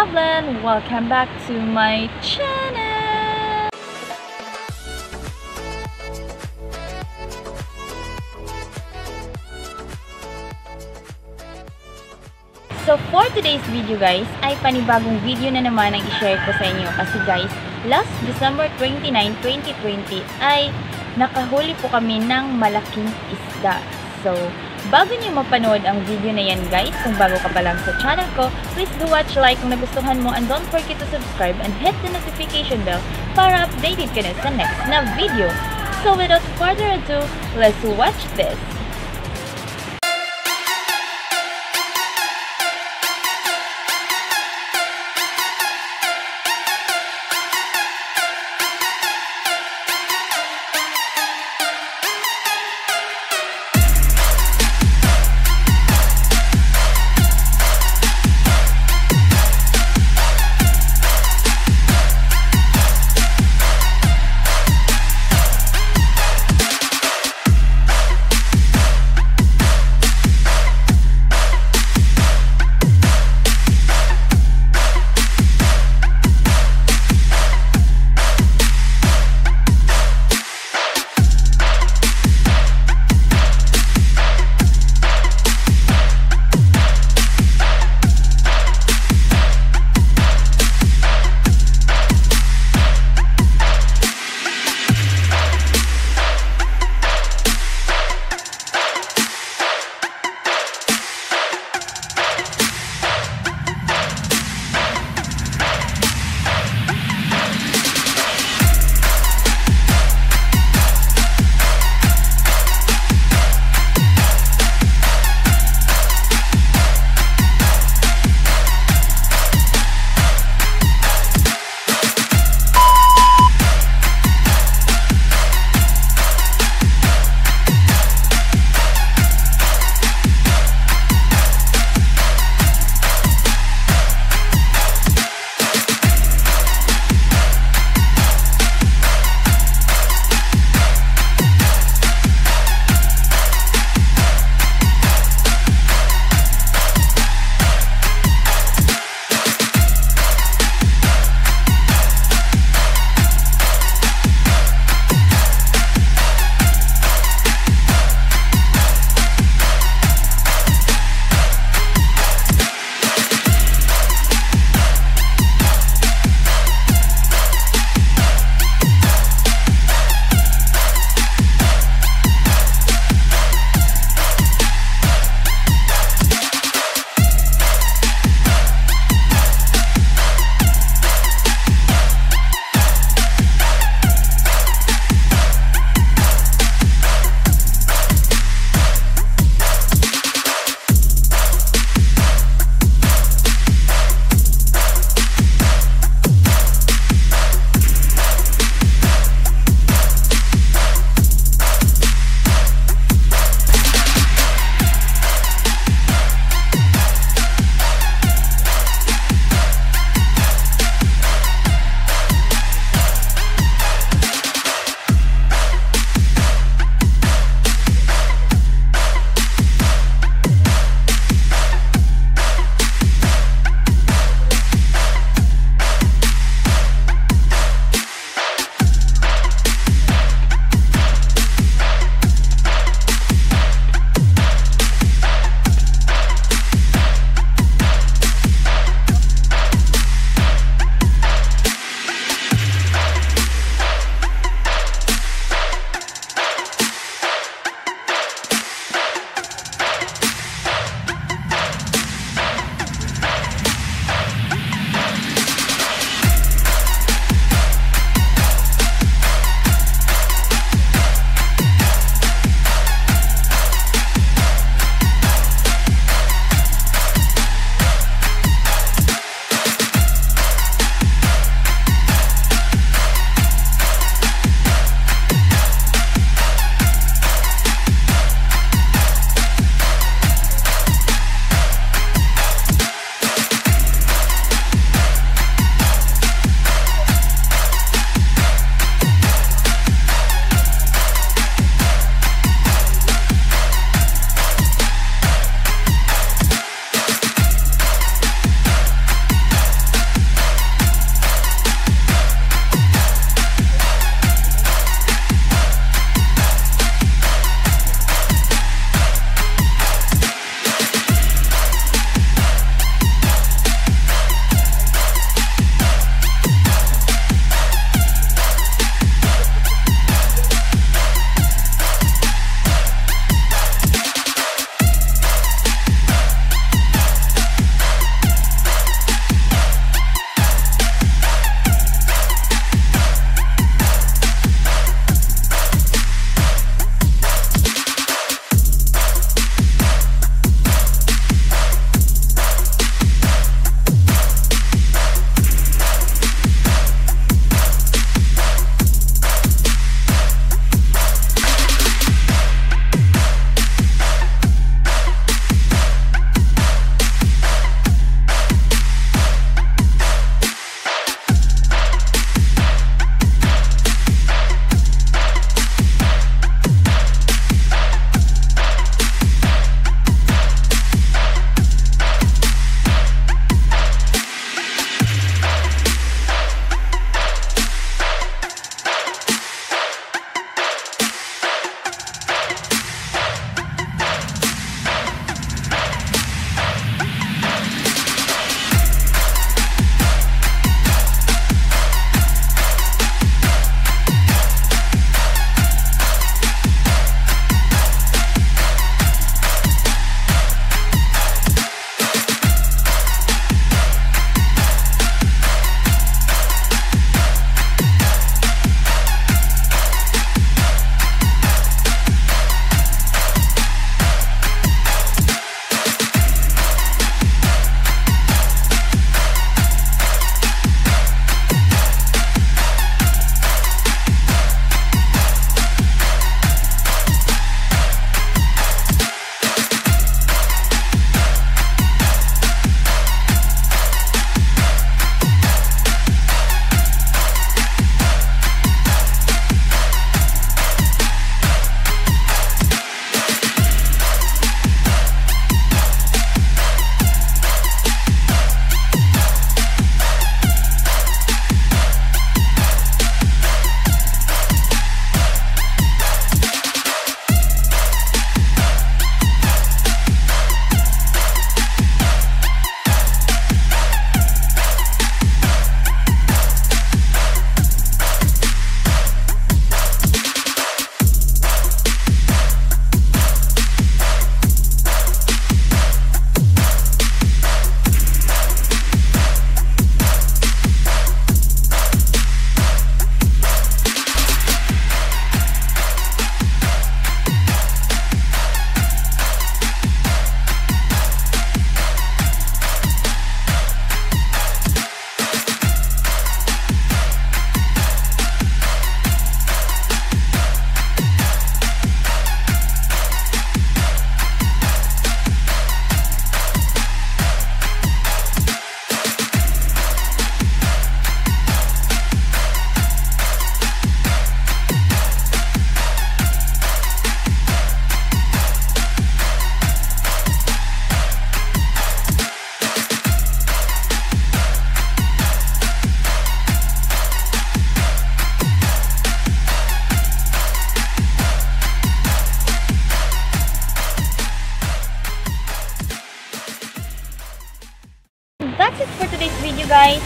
Loveland! Welcome back to my channel! So for today's video guys, ay panibagong video na naman ang i-share ko sa inyo kasi guys, last December 29, 2020 ay nakahuli po kami ng malaking isda. So, bago niyo mapanood ang video na yan guys, kung bago ka pa lang sa channel ko, please do watch, like kung nagustuhan mo and don't forget to subscribe and hit the notification bell para updated ka na sa next na video. So without further ado, let's watch this!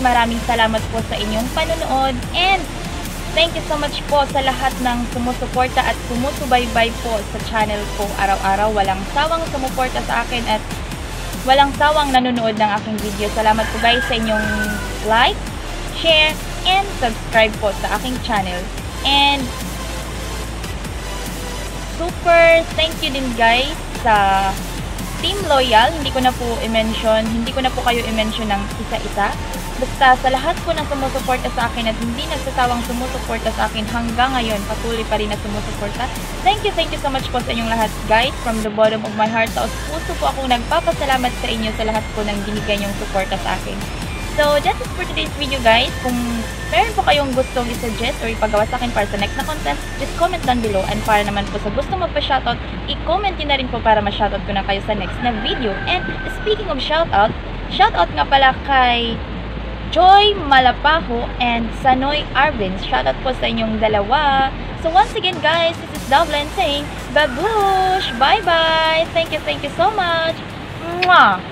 Maraming salamat po sa inyong panonood and thank you so much po sa lahat ng sumusuporta at sumusubaybay po sa channel ko araw-araw. Walang sawang sumuporta sa akin at walang sawang nanonood ng aking video. Salamat po guys sa inyong like, share, and subscribe po sa aking channel. And super thank you din guys sa Team Loyal. Hindi ko na po i-mention, hindi ko na po kayo i-mention ng isa-isa. Basta sa lahat po na sumusuporta sa akin at hindi nagsasawang sumusuporta sa akin hanggang ngayon, patuloy pa rin na sumusuporta. Thank you, thank you so much po sa inyong lahat guys. From the bottom of my heart, taos puso po akong nagpapasalamat sa inyo sa lahat po ng binigay niyong suporta sa akin. So, that is for today's video guys. Kung meron po kayong gustong i-suggest or ipagawa sa akin para sa next na content, just comment down below. And para naman po sa gusto magpa-shoutout, i-comment na rin po para ma-shoutout ko na kayo sa next na video. And speaking of shoutout, shoutout nga pala kay Joy Malapaho and Sanoy Arvin. Shoutout po sa inyong dalawa. So once again guys, this is Dublin saying, Babush! Bye-bye! Thank you, thank you so much! Mwah!